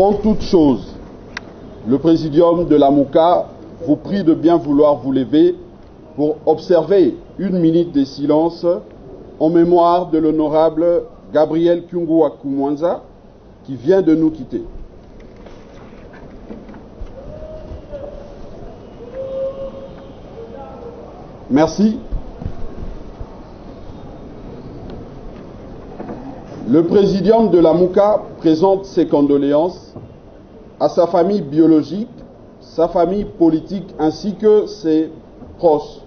Avant toute chose, le présidium de la MOUCA vous prie de bien vouloir vous lever pour observer une minute de silence en mémoire de l'honorable Gabriel Kyungua Kumwanza qui vient de nous quitter. Merci. Le présidium de la MOUCA présente ses condoléances à sa famille biologique, sa famille politique ainsi que ses proches.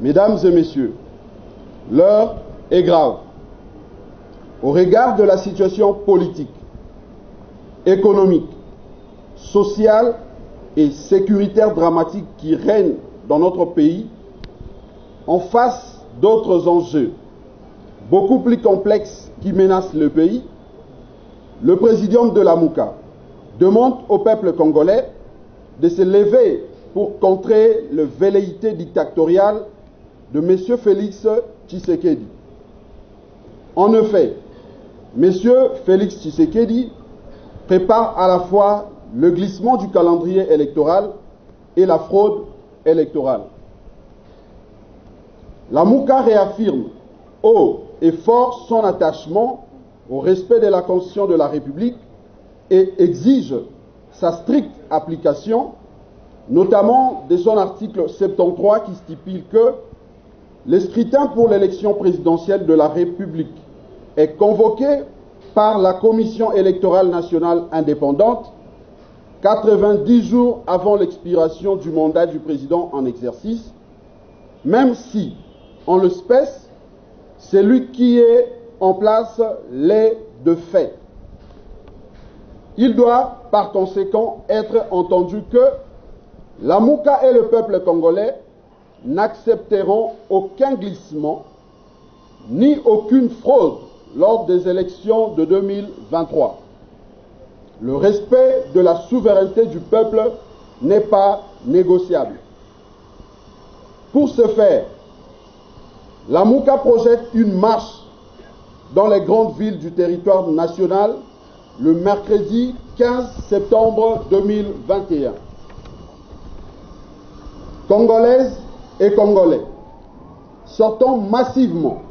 Mesdames et messieurs, l'heure est grave. Au regard de la situation politique, économique, sociale et sécuritaire dramatique qui règne dans notre pays, en face d'autres enjeux beaucoup plus complexes qui menacent le pays, le présidium de la MOUCA demande au peuple congolais de se lever pour contrer le velléité dictatoriale de M. Félix Tshisekedi. En effet, M. Félix Tshisekedi prépare à la fois le glissement du calendrier électoral et la fraude électorale. La MOUCA réaffirme haut et fort son attachement au respect de la Constitution de la République et exige sa stricte application, notamment de son article 73 qui stipule que le scrutin pour l'élection présidentielle de la République est convoqué par la Commission électorale nationale indépendante 90 jours avant l'expiration du mandat du président en exercice, même si, en l'espèce, c'est lui qui est en place les de fait. Il doit, par conséquent, être entendu que la MOUCA et le peuple congolais n'accepteront aucun glissement ni aucune fraude lors des élections de 2023. Le respect de la souveraineté du peuple n'est pas négociable. Pour ce faire, la MOUCA projette une marche dans les grandes villes du territoire national le mercredi 15 septembre 2021. Congolaises et Congolais, sortons massivement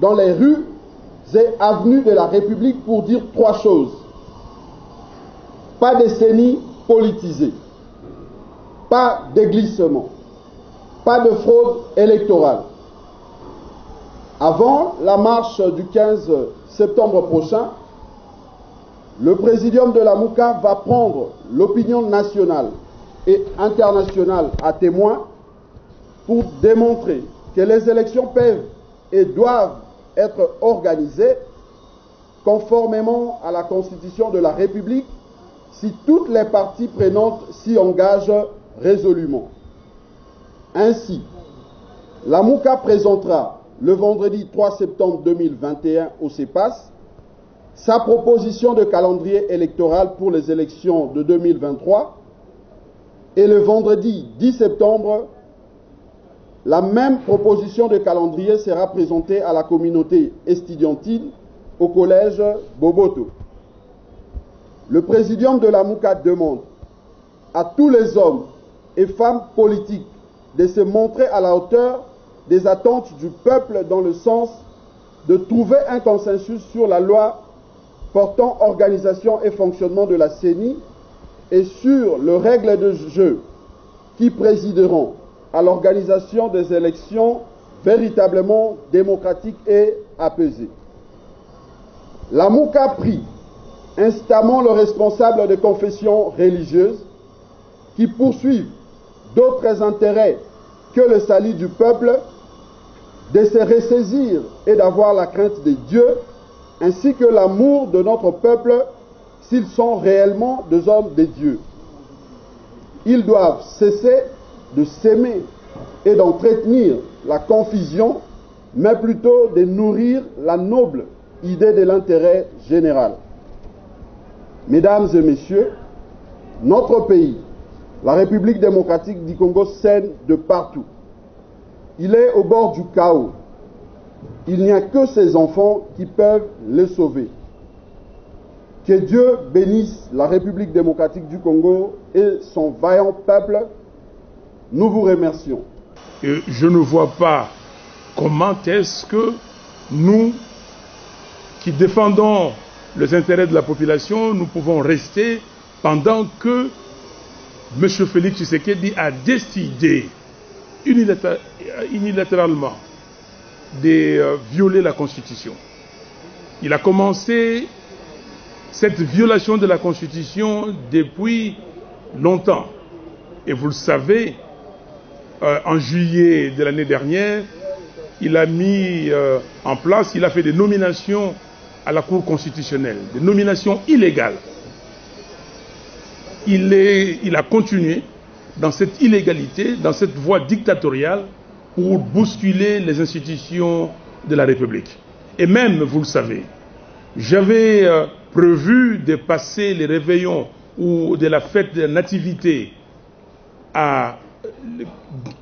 dans les rues et avenues de la République pour dire trois choses. Pas décennie politisée, pas déglissement, pas de fraude électorale. Avant la marche du 15 septembre prochain, le présidium de la MOUCA va prendre l'opinion nationale et internationale à témoin pour démontrer que les élections peuvent et doivent être organisées conformément à la Constitution de la République si toutes les parties prenantes s'y engagent résolument. Ainsi, la MOUCA présentera le vendredi 3 septembre 2021 au CEPAS sa proposition de calendrier électoral pour les élections de 2023 et le vendredi 10 septembre, la même proposition de calendrier sera présentée à la communauté estudiantine au collège Boboto. Le présidium de la MOUCA demande à tous les hommes et femmes politiques de se montrer à la hauteur des attentes du peuple dans le sens de trouver un consensus sur la loi portant organisation et fonctionnement de la CENI et sur les règles de jeu qui présideront à l'organisation des élections véritablement démocratiques et apaisées. La MOUCA prie instamment le responsable des confessions religieuses qui poursuivent d'autres intérêts que le salut du peuple de se ressaisir et d'avoir la crainte de Dieu ainsi que l'amour de notre peuple s'ils sont réellement des hommes de Dieu. Ils doivent cesser de s'aimer et d'entretenir la confusion, mais plutôt de nourrir la noble idée de l'intérêt général. Mesdames et messieurs, notre pays, la République démocratique du Congo, saigne de partout. Il est au bord du chaos. Il n'y a que ses enfants qui peuvent le sauver. Que Dieu bénisse la République démocratique du Congo et son vaillant peuple. Nous vous remercions. Je ne vois pas comment est-ce que nous, qui défendons les intérêts de la population, nous pouvons rester pendant que M. Félix Tshisekedi a décidé unilatéralement de euh, violer la Constitution. Il a commencé cette violation de la Constitution depuis longtemps. Et vous le savez, euh, en juillet de l'année dernière, il a mis euh, en place, il a fait des nominations à la Cour constitutionnelle, des nominations illégales. Il, il a continué dans cette illégalité, dans cette voie dictatoriale pour bousculer les institutions de la République. Et même, vous le savez, j'avais euh, prévu de passer les réveillons ou de la fête de la nativité à,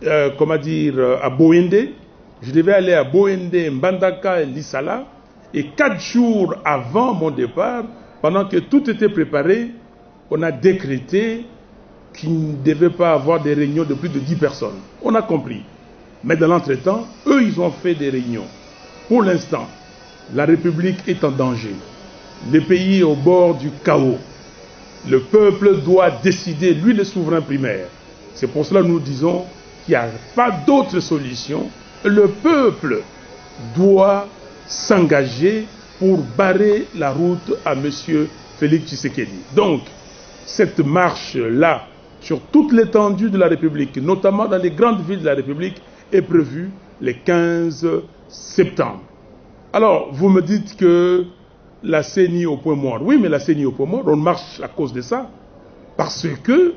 euh, dire, à Boende. Je devais aller à Boende, Mbandaka et Lissala. Et quatre jours avant mon départ, pendant que tout était préparé, on a décrété qu'il ne devait pas avoir des réunions de plus de 10 personnes. On a compris. Mais dans l'entretemps, eux, ils ont fait des réunions. Pour l'instant, la République est en danger. Le pays est au bord du chaos. Le peuple doit décider, lui le souverain primaire. C'est pour cela que nous disons qu'il n'y a pas d'autre solution. Le peuple doit s'engager pour barrer la route à M. Félix Tshisekedi. Donc, cette marche-là, sur toute l'étendue de la République, notamment dans les grandes villes de la République, est prévue le 15 septembre. Alors, vous me dites que la CENI au point mort. Oui, mais la CENI au point mort, on marche à cause de ça. Parce que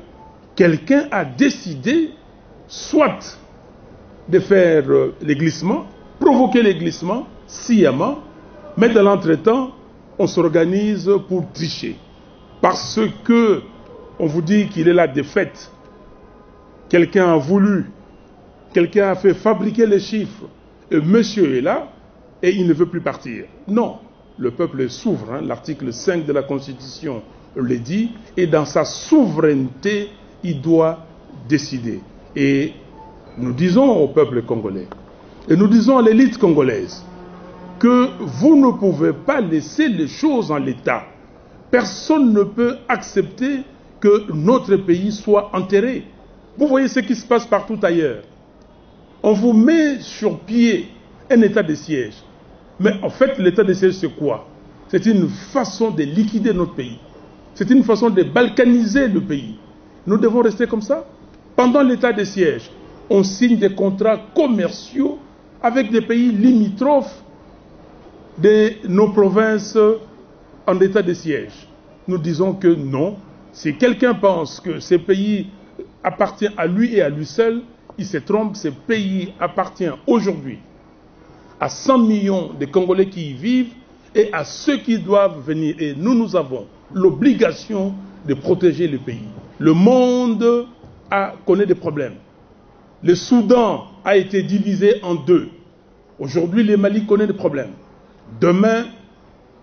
quelqu'un a décidé soit de faire euh, les glissements, provoquer les glissements sciemment, mais dans l'entretemps, on s'organise pour tricher. Parce que on vous dit qu'il est la défaite. Quelqu'un a voulu, quelqu'un a fait fabriquer les chiffres, monsieur est là, et il ne veut plus partir. Non, le peuple est souverain, l'article 5 de la Constitution le dit, et dans sa souveraineté, il doit décider. Et nous disons au peuple congolais, et nous disons à l'élite congolaise, que vous ne pouvez pas laisser les choses en l'état. Personne ne peut accepter que notre pays soit enterré. Vous voyez ce qui se passe partout ailleurs. On vous met sur pied un état de siège. Mais en fait, l'état de siège, c'est quoi? C'est une façon de liquider notre pays. C'est une façon de balkaniser le pays. Nous devons rester comme ça. Pendant l'état de siège, on signe des contrats commerciaux avec des pays limitrophes de nos provinces en état de siège. Nous disons que non. Si quelqu'un pense que ces pays appartient à lui et à lui seul, il se trompe. Ces pays appartiennent aujourd'hui à 100 millions de Congolais qui y vivent et à ceux qui doivent venir. Et nous, nous avons l'obligation de protéger le pays. Le monde a, connaît des problèmes. Le Soudan a été divisé en deux. Aujourd'hui, le Mali connaît des problèmes. Demain,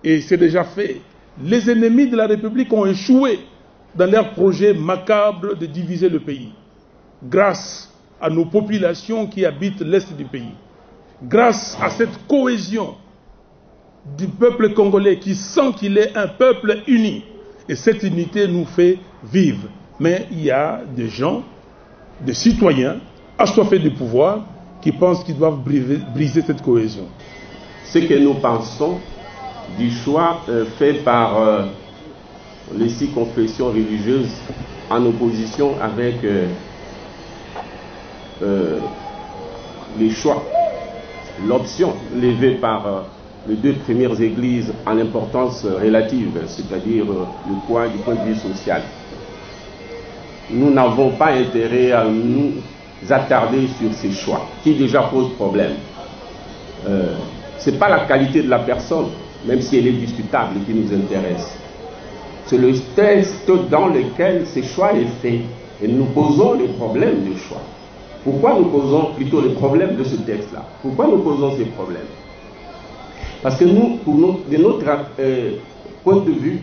et c'est déjà fait, les ennemis de la République ont échoué dans leur projet macabre de diviser le pays. Grâce à nos populations qui habitent l'Est du pays. Grâce à cette cohésion du peuple congolais qui sent qu'il est un peuple uni. Et cette unité nous fait vivre. Mais il y a des gens, des citoyens, assoiffés du pouvoir, qui pensent qu'ils doivent briser cette cohésion ce que nous pensons du choix euh, fait par euh, les six confessions religieuses en opposition avec euh, les choix, l'option levée par les deux premières églises en importance relative, c'est-à-dire le poids du point de vue social. Nous n'avons pas intérêt à nous attarder sur ces choix qui déjà posent problème ce n'est pas la qualité de la personne, même si elle est discutable, qui nous intéresse. C'est le texte dans lequel ce choix est fait. Et nous posons les problèmes du choix. Pourquoi nous posons plutôt les problèmes de ce texte-là? Pourquoi nous posons ces problèmes? Parce que nous, de notre euh, point de vue,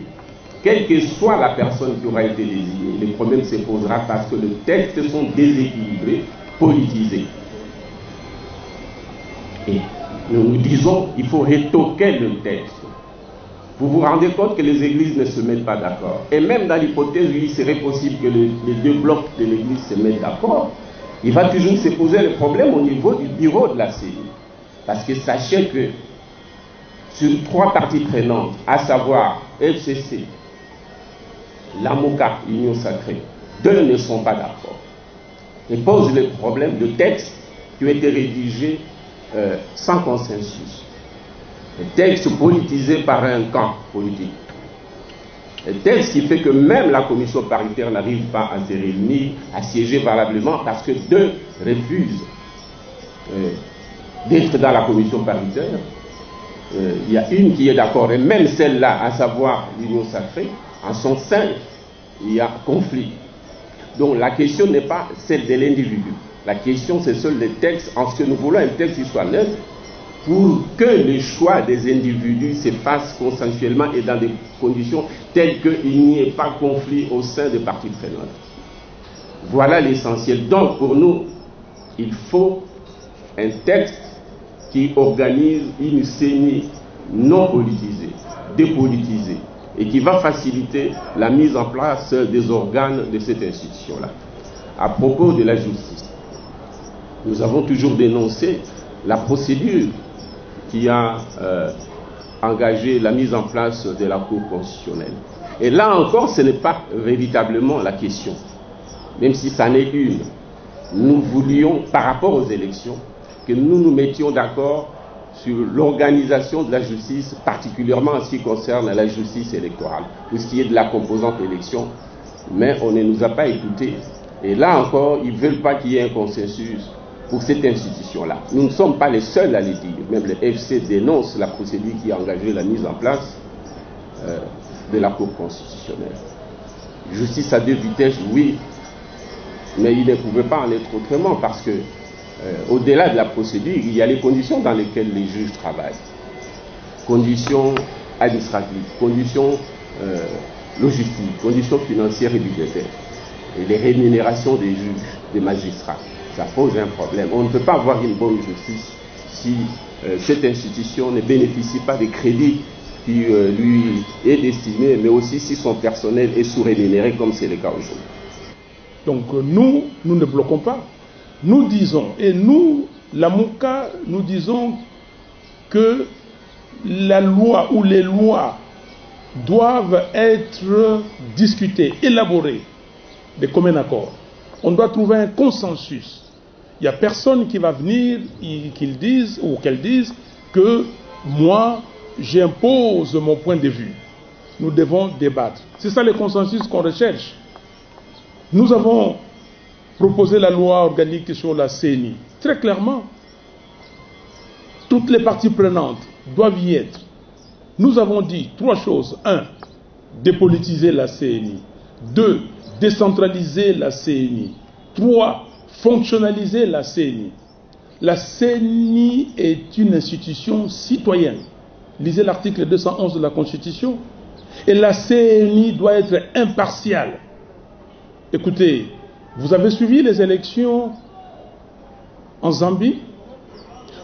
quelle que soit la personne qui aura été désignée, le problème se posera parce que les textes sont déséquilibrés, politisés. Et nous nous disons qu'il faut retoquer le texte. Vous vous rendez compte que les églises ne se mettent pas d'accord. Et même dans l'hypothèse où il serait possible que les deux blocs de l'église se mettent d'accord, il va toujours se poser le problème au niveau du bureau de la CENI. Parce que sachez que sur trois parties prenantes, à savoir FCC, la MOCA, Union Sacrée, deux ne sont pas d'accord. Et pose le problème de textes qui ont été rédigés euh, sans consensus. Des textes politisés par un camp politique. Des textes qui fait que même la commission paritaire n'arrive pas à se réunir, à siéger valablement parce que deux refusent euh, d'être dans la commission paritaire. Euh, il y a une qui est d'accord, et même celle-là, à savoir l'Union sacrée, en son sein, il y a conflit. Donc la question n'est pas celle de l'individu. La question, c'est seul des textes, en ce que nous voulons un texte qui soit neutre, pour que le choix des individus se fasse consensuellement et dans des conditions telles qu'il n'y ait pas conflit au sein des partis prenantes. Voilà l'essentiel. Donc, pour nous, il faut un texte qui organise une CENI non politisée, dépolitisée, et qui va faciliter la mise en place des organes de cette institution-là. À propos de la justice, nous avons toujours dénoncé la procédure qui a euh, engagé la mise en place de la Cour constitutionnelle. Et là encore, ce n'est pas véritablement la question, même si ça n'est une. Nous voulions, par rapport aux élections, que nous nous mettions d'accord sur l'organisation de la justice, particulièrement en ce qui concerne la justice électorale, pour ce qui est de la composante élection, mais on ne nous a pas écoutés. Et là encore, ils ne veulent pas qu'il y ait un consensus pour cette institution-là. Nous ne sommes pas les seuls à le dire. Même le FC dénonce la procédure qui a engagé la mise en place euh, de la Cour constitutionnelle. Justice à deux vitesses, oui, mais il ne pouvait pas en être autrement parce que, euh, au-delà de la procédure, il y a les conditions dans lesquelles les juges travaillent. Conditions administratives, conditions euh, logistiques, conditions financières et budgétaires, et les rémunérations des juges, des magistrats ça pose un problème. On ne peut pas avoir une bonne justice si euh, cette institution ne bénéficie pas des crédits qui euh, lui est destiné, mais aussi si son personnel est sous-rémunéré comme c'est le cas aujourd'hui. Donc euh, nous, nous ne bloquons pas. Nous disons, et nous, la MOCA, nous disons que la loi ou les lois doivent être discutées, élaborées de commun accord. On doit trouver un consensus. Il n'y a personne qui va venir, qu'il dise ou qu'elle dise que moi, j'impose mon point de vue. Nous devons débattre. C'est ça le consensus qu'on recherche. Nous avons proposé la loi organique sur la CENI. Très clairement, toutes les parties prenantes doivent y être. Nous avons dit trois choses. Un, dépolitiser la CENI. Deux, décentraliser la CENI. Trois, fonctionnaliser la CENI. La CENI est une institution citoyenne. Lisez l'article 211 de la Constitution. Et la CENI doit être impartiale. Écoutez, vous avez suivi les élections en Zambie?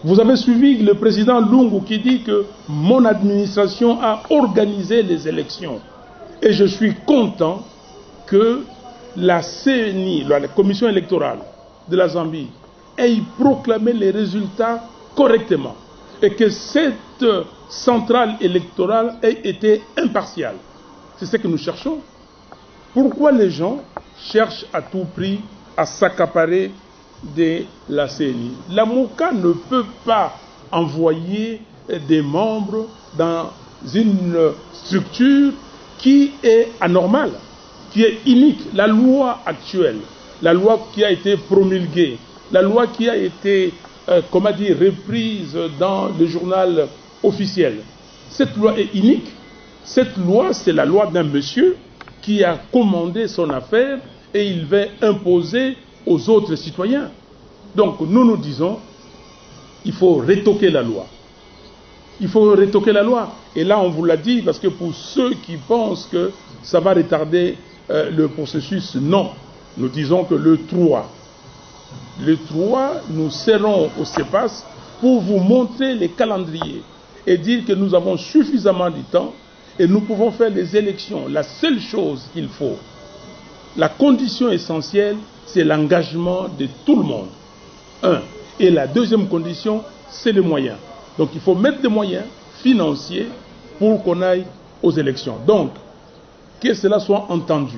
Vous avez suivi le président Lungu qui dit que mon administration a organisé les élections. Et je suis content que la CENI, la commission électorale de la Zambie, ait proclamé les résultats correctement et que cette centrale électorale ait été impartiale. C'est ce que nous cherchons. Pourquoi les gens cherchent à tout prix à s'accaparer de la CENI La MOCA ne peut pas envoyer des membres dans une structure qui est anormale qui est unique. La loi actuelle, la loi qui a été promulguée, la loi qui a été, euh, comment dire, reprise dans le journal officiel, cette loi est unique. Cette loi, c'est la loi d'un monsieur qui a commandé son affaire et il va imposer aux autres citoyens. Donc nous nous disons, il faut retoquer la loi. il faut retoquer la loi. Et là, on vous l'a dit, parce que pour ceux qui pensent que ça va retarder euh, le processus, non. Nous disons que le 3, le 3, nous serons au CEPAS pour vous montrer les calendriers et dire que nous avons suffisamment de temps et nous pouvons faire les élections. La seule chose qu'il faut, la condition essentielle, c'est l'engagement de tout le monde. Un. Et la deuxième condition, c'est les moyens. Donc il faut mettre des moyens financiers pour qu'on aille aux élections. Donc, que cela soit entendu,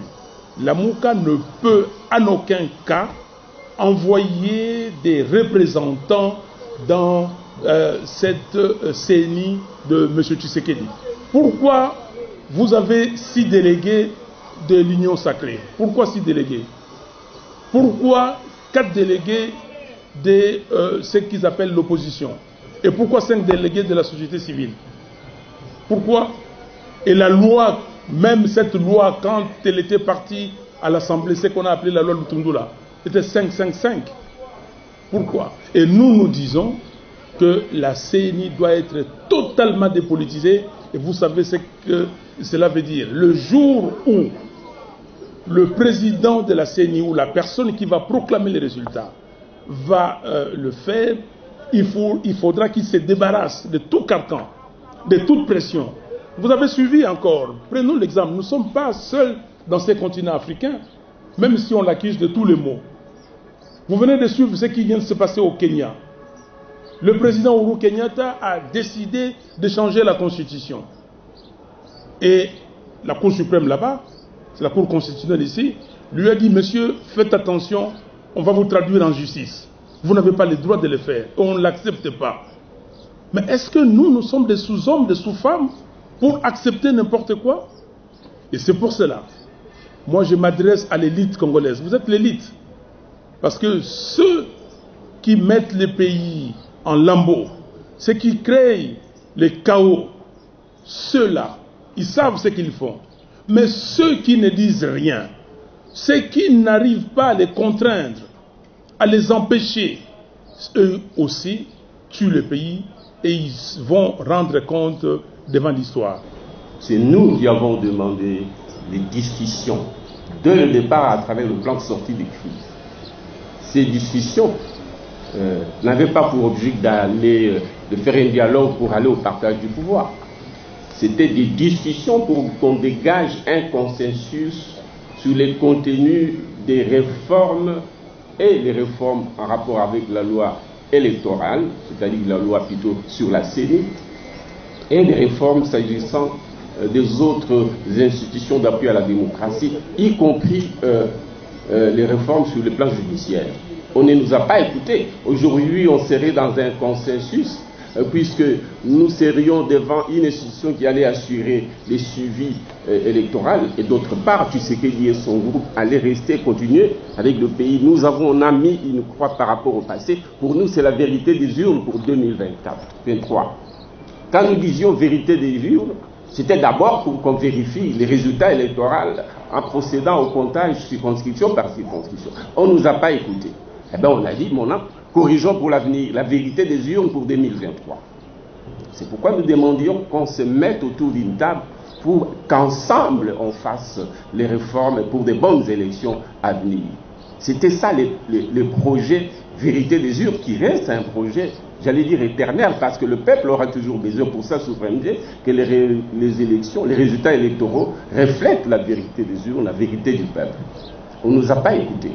la MOUCA ne peut en aucun cas envoyer des représentants dans euh, cette euh, CNI de M. Tshisekedi. Pourquoi vous avez six délégués de l'Union sacrée? Pourquoi six délégués Pourquoi quatre délégués de euh, ce qu'ils appellent l'opposition? Et pourquoi cinq délégués de la société civile? Pourquoi? Et la loi, même cette loi, quand elle était partie à l'Assemblée, ce qu'on a appelé la loi Lutundula, c'était 5-5-5. Pourquoi? Et nous, nous disons que la CNI doit être totalement dépolitisée. Et vous savez ce que cela veut dire. Le jour où le président de la CNI ou la personne qui va proclamer les résultats va euh, le faire, il, il faudra qu'il se débarrasse de tout carcan, de toute pression. Vous avez suivi encore, prenons l'exemple, nous ne sommes pas seuls dans ces continents africains, même si on l'accuse de tous les maux. Vous venez de suivre ce qui vient de se passer au Kenya. Le président Uhuru Kenyatta a décidé de changer la constitution. Et la Cour suprême là-bas, c'est la Cour constitutionnelle ici, lui a dit, monsieur, faites attention, on va vous traduire en justice. Vous n'avez pas le droit de le faire. On ne l'accepte pas. Mais est-ce que nous, nous sommes des sous-hommes, des sous-femmes pour accepter n'importe quoi Et c'est pour cela. Moi, je m'adresse à l'élite congolaise. Vous êtes l'élite. Parce que ceux qui mettent le pays en lambeaux, ceux qui créent le chaos, ceux-là, ils savent ce qu'ils font. Mais ceux qui ne disent rien, ceux qui n'arrivent pas à les contraindre, à les empêcher, eux aussi tuent le pays et ils vont rendre compte devant l'histoire. C'est nous qui avons demandé les discussions dès le départ à travers le plan de sortie des crises. Ces discussions euh, n'avaient pas pour objet d'aller, euh, de faire un dialogue pour aller au partage du pouvoir. C'était des discussions pour qu'on dégage un consensus sur les contenus des réformes et les réformes en rapport avec la loi électorale, c'est-à-dire la loi plutôt sur la CENI, et les réformes s'agissant euh, des autres institutions d'appui à la démocratie, y compris euh, euh, les réformes sur le plan judiciaire. On ne nous a pas écoutés. Aujourd'hui, on serait dans un consensus puisque nous serions devant une institution qui allait assurer les suivis électoraux et d'autre part, tu sais qu'il et son groupe allaient rester, continuer avec le pays. Nous avons on a mis une croix par rapport au passé. Pour nous, c'est la vérité des urnes pour 2024, 2023. Quand nous disions vérité des urnes, c'était d'abord pour qu'on vérifie les résultats électoraux en procédant au comptage circonscription par circonscription. On ne nous a pas écoutés. Eh bien, on a dit, mon corrigeons pour l'avenir la vérité des urnes pour 2023. C'est pourquoi nous demandions qu'on se mette autour d'une table pour qu'ensemble on fasse les réformes pour de bonnes élections à venir. C'était ça le projet vérité des urnes qui reste un projet j'allais dire éternel, parce que le peuple aura toujours besoin pour sa souveraineté que les, élections, les résultats électoraux reflètent la vérité des urnes, la vérité du peuple. On ne nous a pas écoutés.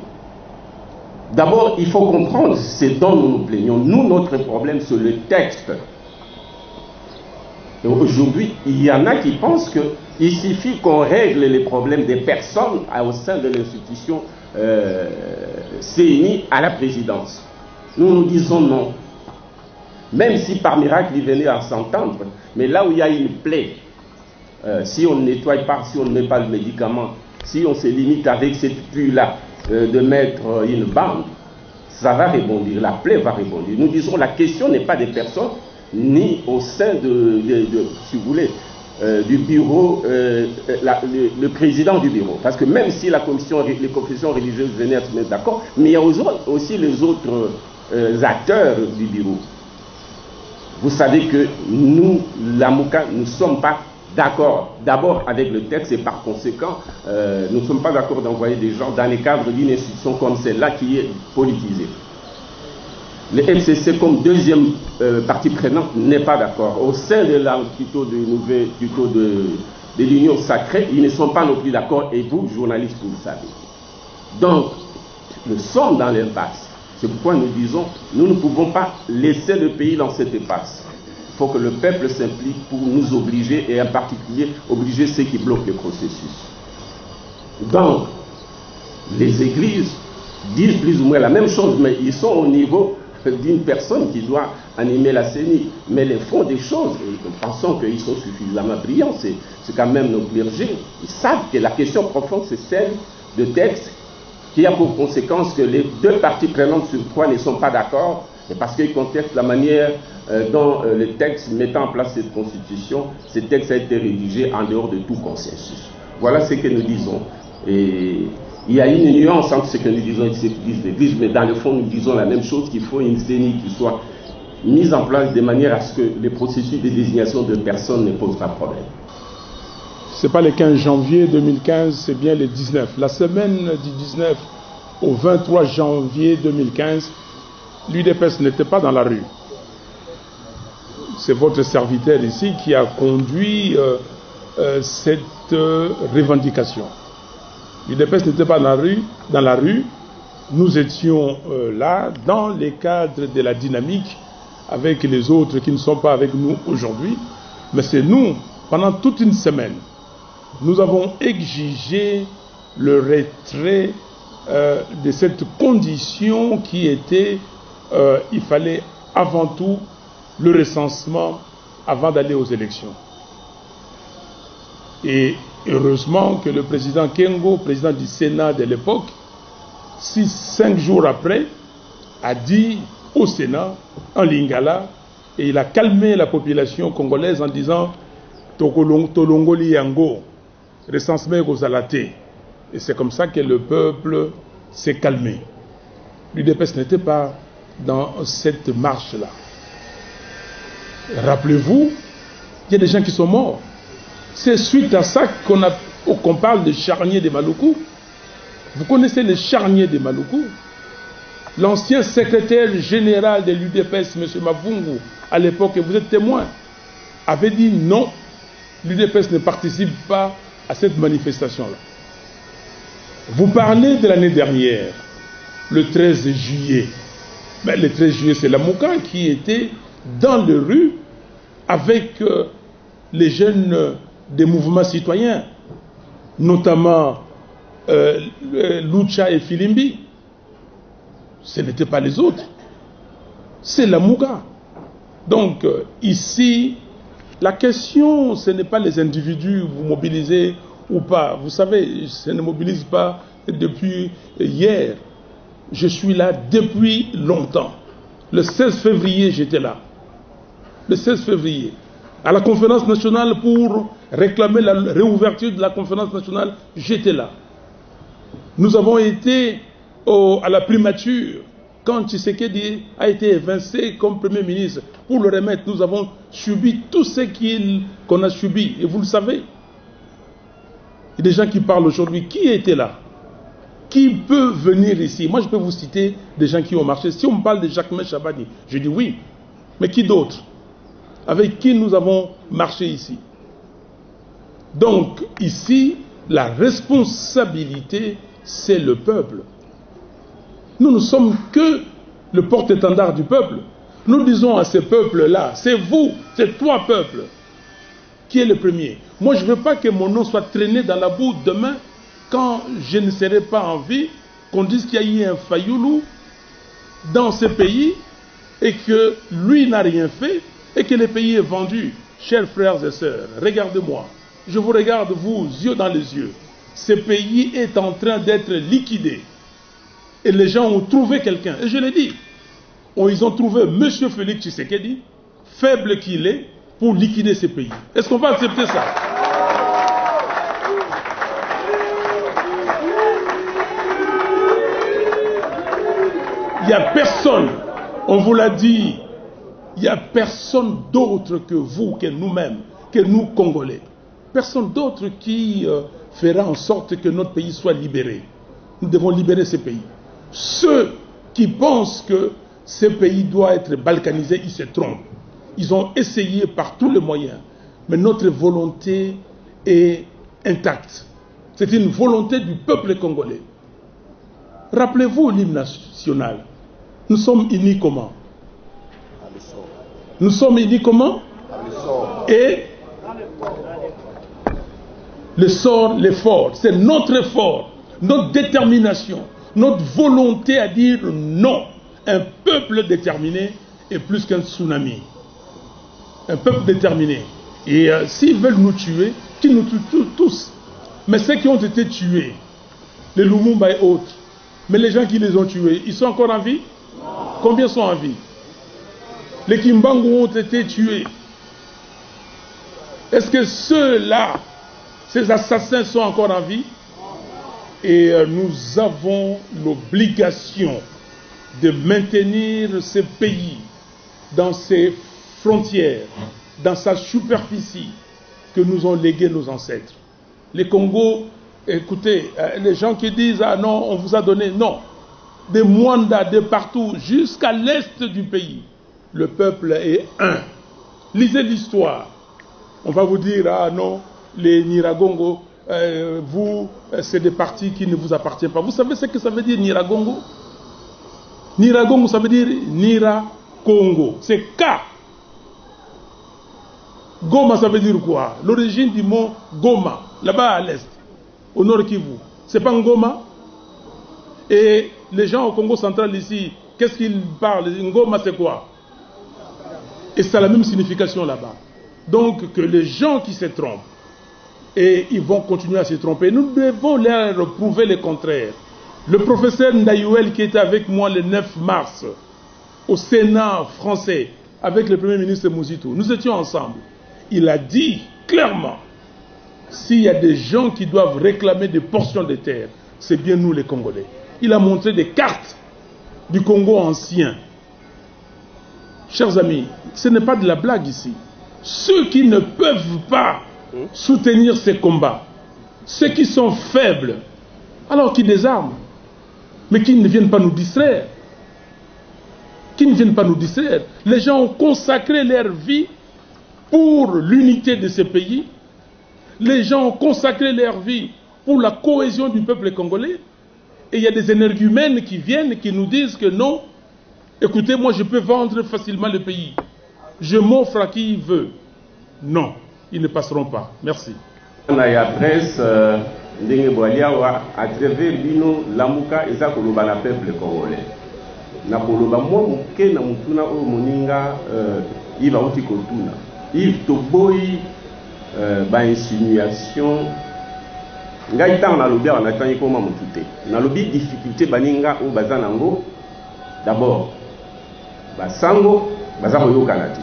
D'abord, il faut comprendre ce dont nous nous plaignons. Nous, notre problème, c'est le texte. Aujourd'hui, il y en a qui pensent qu'il suffit qu'on règle les problèmes des personnes au sein de l'institution euh, CNI à la présidence. Nous nous disons non. Même si par miracle il venait à s'entendre, mais là où il y a une plaie, euh, si on ne nettoie pas, si on ne met pas le médicament, si on se limite avec cette pluie-là euh, de mettre euh, une bande, ça va rebondir, la plaie va rebondir. Nous disons la question n'est pas des personnes, ni au sein de, si vous voulez, du bureau, le, président du bureau. Parce que même si la commission, les confessions religieuses venaient à se mettre d'accord, mais il y a aussi les autres acteurs du bureau. Vous savez que nous, la Mouka, nous ne sommes pas d'accord d'abord avec le texte et par conséquent, euh, nous ne sommes pas d'accord d'envoyer des gens dans les cadres d'une institution comme celle-là qui est politisée. Le MCC, comme deuxième euh, partie prenante, n'est pas d'accord. Au sein de plutôt de, de l'Union sacrée, ils ne sont pas non plus d'accord, et vous, journalistes, vous le savez. Donc, nous sommes dans l'impasse. C'est pourquoi nous disons, nous ne pouvons pas laisser le pays dans cette impasse. Il faut que le peuple s'implique pour nous obliger, et en particulier obliger ceux qui bloquent le processus. Donc, les églises disent plus ou moins la même chose, mais ils sont au niveau d'une personne qui doit animer la CENI. Mais les fonds des choses, nous pensons qu'ils sont suffisamment brillants, c'est quand même nos clergés. Ils savent que la question profonde, c'est celle de texte qui a pour conséquence que les deux parties prenantes sur trois ne sont pas d'accord, et parce qu'ils contestent la manière euh, dont euh, le texte mettant en place cette constitution, ce texte a été rédigé en dehors de tout consensus. Voilà ce que nous disons. Et il y a une nuance entre ce que nous disons et ce que disent l'Église, mais dans le fond, nous disons la même chose, qu'il faut une CENI qui soit mise en place de manière à ce que le processus de désignation de personnes ne pose pas de problème. Ce n'est pas le 15 janvier 2015, c'est bien le 19. La semaine du 19 au 23 janvier 2015, l'UDPS n'était pas dans la rue. C'est votre serviteur ici qui a conduit euh, euh, cette euh, revendication. L'UDPS n'était pas dans la rue. Dans la rue. Nous étions là dans les cadres de la dynamique avec les autres qui ne sont pas avec nous aujourd'hui. Mais c'est nous, pendant toute une semaine, nous avons exigé le retrait euh, de cette condition qui était, euh, il fallait avant tout le recensement avant d'aller aux élections. Et heureusement que le président Kengo, président du Sénat de l'époque, six, cinq jours après, a dit au Sénat, en Lingala, et il a calmé la population congolaise en disant Tolongoli Yango, recensement Gozalate. Et c'est comme ça que le peuple s'est calmé. L'UDPS n'était pas dans cette marche-là. Rappelez-vous, il y a des gens qui sont morts. C'est suite à ça qu'on parle de charnier de Maluku. Vous connaissez le charnier de Maluku L'ancien secrétaire général de l'UDPS, M. Mavungu, à l'époque, vous êtes témoin, avait dit non, l'UDPS ne participe pas à cette manifestation-là. Vous parlez de l'année dernière, le 13 juillet. Mais le 13 juillet, c'est la Mouka qui était dans les rues avec euh, les jeunes des mouvements citoyens, notamment euh, Lucha et Filimbi. Ce n'étaient pas les autres. C'est la Mouga. Donc, euh, ici, la question, ce n'est pas les individus, vous mobilisez ou pas. Vous savez, je ne mobilise pas depuis hier. Je suis là depuis longtemps. Le 16 février, j'étais là. Le 16 février à la conférence nationale pour réclamer la réouverture de la conférence nationale, j'étais là. Nous avons été à la primature quand Tshisekedi a été évincé comme Premier ministre. Pour le remettre, nous avons subi tout ce qu'on a subi, et vous le savez. Il y a des gens qui parlent aujourd'hui. Qui était là? Qui peut venir ici? Moi, je peux vous citer des gens qui ont marché. Si on me parle de Jacques Chabani, je dis oui. Mais qui d'autre? Avec qui nous avons marché ici? Donc ici, la responsabilité, c'est le peuple. Nous ne sommes que le porte-étendard du peuple. Nous disons à ce peuple-là, c'est vous, c'est toi peuple, qui est le premier. Moi, je ne veux pas que mon nom soit traîné dans la boue demain quand je ne serai pas en vie, qu'on dise qu'il y a eu un fayoulou dans ce pays et que lui n'a rien fait et que le pays est vendu, chers frères et sœurs, regardez-moi. Je vous regarde, vous, yeux dans les yeux. Ce pays est en train d'être liquidé. Et les gens ont trouvé quelqu'un. Et je l'ai dit. Ils ont trouvé M. Félix Tshisekedi, faible qu'il est, pour liquider ce pays. Est-ce qu'on va accepter ça? Il n'y a personne, on vous l'a dit Il n'y a personne d'autre que vous, que nous-mêmes, que nous Congolais. Personne d'autre qui euh, fera en sorte que notre pays soit libéré. Nous devons libérer ce pays. Ceux qui pensent que ce pays doit être balkanisé, ils se trompent. Ils ont essayé par tous les moyens. Mais notre volonté est intacte. C'est une volonté du peuple congolais. Rappelez-vous l'hymne national. Nous sommes unis comment? Nous sommes unis comment? Et le sort, l'effort, c'est notre effort, notre détermination, notre volonté à dire non. Un peuple déterminé est plus qu'un tsunami. Un peuple déterminé. Et euh, s'ils veulent nous tuer, qu'ils nous tuent tous. Mais ceux qui ont été tués, les Lumumba et autres, mais les gens qui les ont tués, ils sont encore en vie? Combien sont en vie? Les Kimbangu ont été tués. Est-ce que ceux-là, ces assassins sont encore en vie? Et euh, nous avons l'obligation de maintenir ce pays dans ses frontières, dans sa superficie que nous ont légué nos ancêtres. Les Congo, écoutez, euh, les gens qui disent Ah non, on vous a donné. Non. Des Mwanda, de partout, jusqu'à l'est du pays, le peuple est un. Lisez l'histoire. On va vous dire Ah non, les Niragongo, euh, vous, euh, c'est des partis qui ne vous appartiennent pas. Vous savez ce que ça veut dire Niragongo Niragongo, ça veut dire Nira Congo. C'est K. Goma, ça veut dire quoi? L'origine du mot Goma, là-bas à l'est, au nord Kivu. C'est pas Ngoma? Et les gens au Congo central ici, qu'est-ce qu'ils parlent? Ngoma, c'est quoi? Et ça a la même signification là-bas. Donc, que les gens qui se trompent, et ils vont continuer à se tromper, nous devons leur prouver le contraire. Le professeur Ndayouel qui était avec moi le 9 mars au Sénat français avec le Premier ministre Mouzito, nous étions ensemble. Il a dit clairement, s'il y a des gens qui doivent réclamer des portions de terre, c'est bien nous les Congolais. Il a montré des cartes du Congo ancien. Chers amis, ce n'est pas de la blague ici. Ceux qui ne peuvent pas soutenir ces combats, ceux qui sont faibles, alors qu'ils désarment, mais qui ne viennent pas nous distraire. Qui ne viennent pas nous distraire. Les gens ont consacré leur vie pour l'unité de ce pays. Les gens ont consacré leur vie pour la cohésion du peuple congolais. Et il y a des énergumènes qui viennent qui nous disent que non, écoutez, moi je peux vendre facilement le pays. Je m'offre à qui veut. Non, ils ne passeront pas. Merci. euh, ndenge boali awa à travers bino lamuka eza koloba na peuple congolais. Na koloba mwa moke na motuna oyo moninga euh, ive auti kotuna. Ive toboyi euh, bainsinuation ngai ntango nalobi awa natangi koma motu te. Nalobi difficulté baninga oyo baza nango. D'abord basango baza koyokana te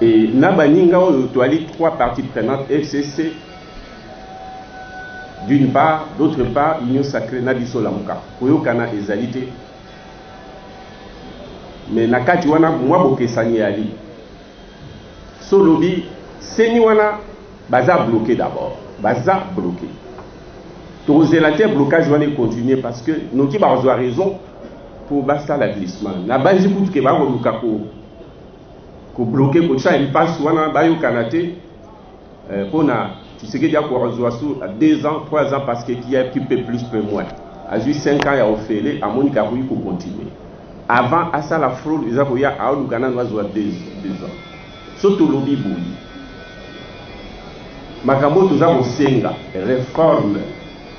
et na baninga oyo toali trois parties prenantes fcc d'une part d'autre part union sacrée na biso lamuka koyokana ezali te. Mais na kati wana mwa bokesani yali so lobi seni wana baza bloqué d'abord. Baza bloqué. Tokozela te blocage wana econtinue parce que noki bakozwa raison mpo basala glissement. Na banzi kutuke bakoluka ko kobloke kotya impasi wana bayokana te. Mpona tshisekedi akozwa su deux ans trois ans parce que qui a qui peut plus peut moins azwi cinq ans ya ofele amoniki akoki kocontinue avant asala fraude eza koya aoluka nano azwa deux ans. So tolobi boyi makambo toza kosenga réforme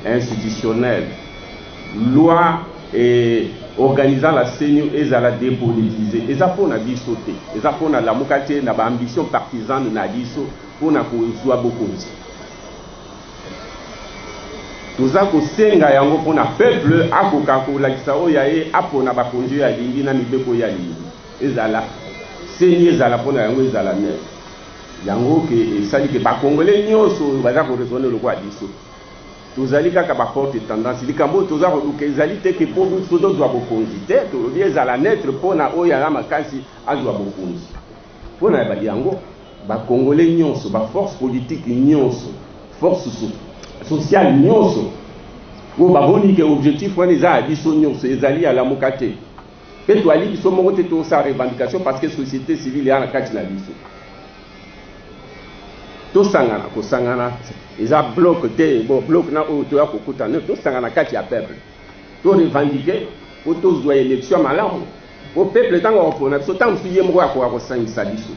institutionnelle loi et organisant la CENI ezala dépolitisé eza mpona biso te eza mpona lamuka te na baambition partisane na biso mpona kozwa bokonzi toza kosenga yango mpona peuple akoka kolakisa oyo ye apona bakonzi oyo alingi na mibeko oyo alingi ezala seni ezala mpona yango ezala nef yango ke esali ke bakongole nyonso baza koresone lokola biso tozali kaka baforte tendance. Likambo oyo toza koluka ezali te ke mpo biso tozwa bokonzi te. Tolobi ezala netre mpo na oyo aza makasi azwa bokonzi. Mpo na yango bakongole nyonso baforce politique nyonso force so, sociale nyonso oyo baboni ke objectif wana eza ya biso nyonso ezali ya lamuka te. Mpe toali biso moko te tosala revendication parce que société civile eya na kati na biso tosangana kosangana. Eza bloc te bon bloc na oyo toya kokutana tosangana kati ya peuple. Torevendike po tozwa élection malamu. Po peuple ntango akopona biso ntango mosu ye moko akoka kosangisa biso.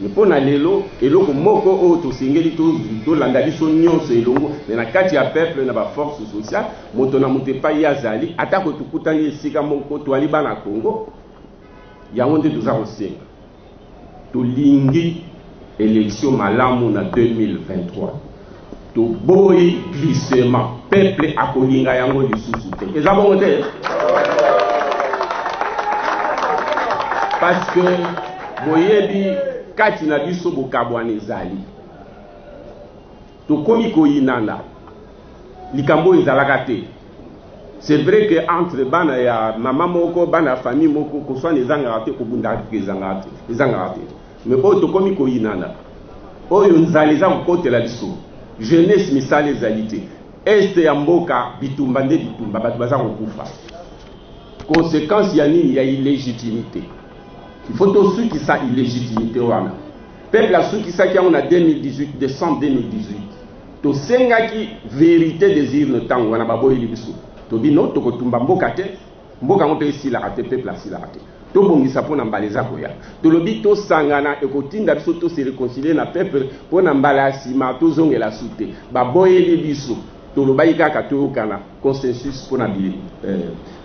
Me mpo na lelo eloko moko oyo tosengeli tolanda biso nyonso elongo me na kati ya peuple na baforce sociale moto na moto epai ye azali atako tokutani esika moko toali bana congo yango nde toza kosenga. Tolingi élection malamu na 2023 toboyi glissement peuple akolinga yango lisusu te. Eza bongo te? Parce que boyebi kati na biso bokabwana ezali. Tokomi koyinana. Likambo oyo ezalaka te. C'est vrai que entre bana ya mama moko bana ya famille moko koswana ezangaka te kobundaka ezangaka te ezangaka te mais oyo tokomi koyinana oyo nzala eza kokotela biso jeunesse misala ezali te. Este ya mboka bitumba nde bitumba bato baza kokufa. Conséquence ya nini ya illégitimité? Il faut tosukisa illégitimité wana. Peuple asukisaki yango na 2018 décembre 2018 tosengaki vérité désir no ntango wana baboyeli biso. Tobino tokotumba mboka te. Mboka yango mpe esilaka te peuple asilaka te tobongisa mpo na mbala eza koya. Tolobi tosangana ekotinda biso tose réconcilie na peuple mpo na mbala ya nsima tozongela su te baboyeli biso tolobaki kaka toyokana consensus mpo na euh,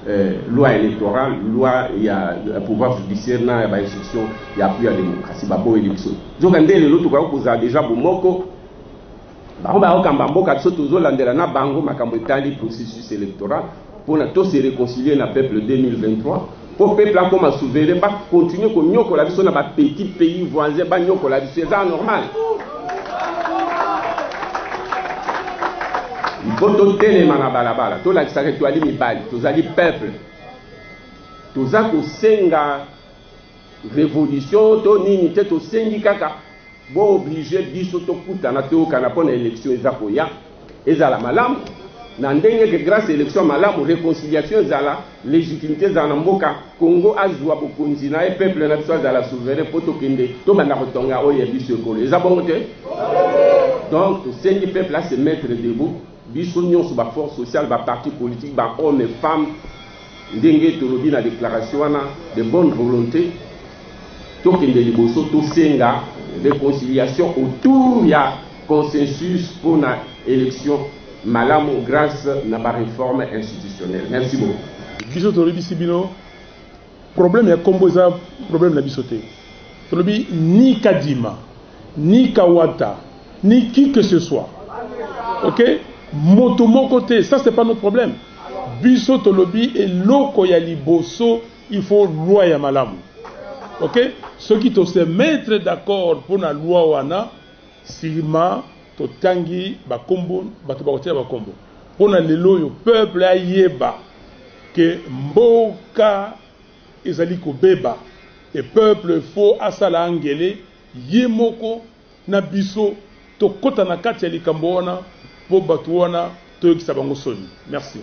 euh, loi électorale loi ya, pouvoir judiciaire na ya bainstruction ya appui ya démocratie. Baboyeli biso. Zoka nde lelo tokoki kozala deja bomoko. Bango bayokamba mboka biso tozolandela na bango makambo etali processus électoral mpona tose réconcilie na peuple 2023 mpo peuple akoma souverain bakontinue konyokola biso na bapetit pays voisin banyokola biso eza normal. Mpo totelema na balabala tolakisaka toali mibali tozali peuple. Toza kosenga révolution to nini te tosengi kaka. Booblige biso tokutana toyokana mpo na élection eza koya ezala malamu na ndenge ke grâce élection malamu réconciliation ezala légitimité ezala na mboka congo azwa bokonzi na ye peuple na biso azala souverain mpo tokende tobanda kotonga oyo ya biso ekolo. Eza bongo te donc tosengi peuple ase mettre debout. Biso nyonso baforce sociale baparti politique bahomme femme ndenge tolobi na déclaration wana de bonne volonté tokende liboso tosenga réconciliation autour ya consensus mpo na élection malamu grâce na baréforme institutionnelle. Merci beaucoup. Biso tolobisi bino problème ya nkombo eza problème na biso tolobi ni kadima ni kawata ni qui que ce soit ok? Moto moko te ça c'est pas notre problème biso tolobi eloko ya liboso il faut loi ya malamu ok? Soki tose mettre d'accord mpo na loi wana nsima totangi bakombo bato bakotia bakombo. Mpo na lelo oyo peuple ayeba ke mboka ezali kobeba e peuple fo asala angele ye moko na biso tokɔta na kati ya likambo wana mpo bato wana toyokisa bango soni. Merci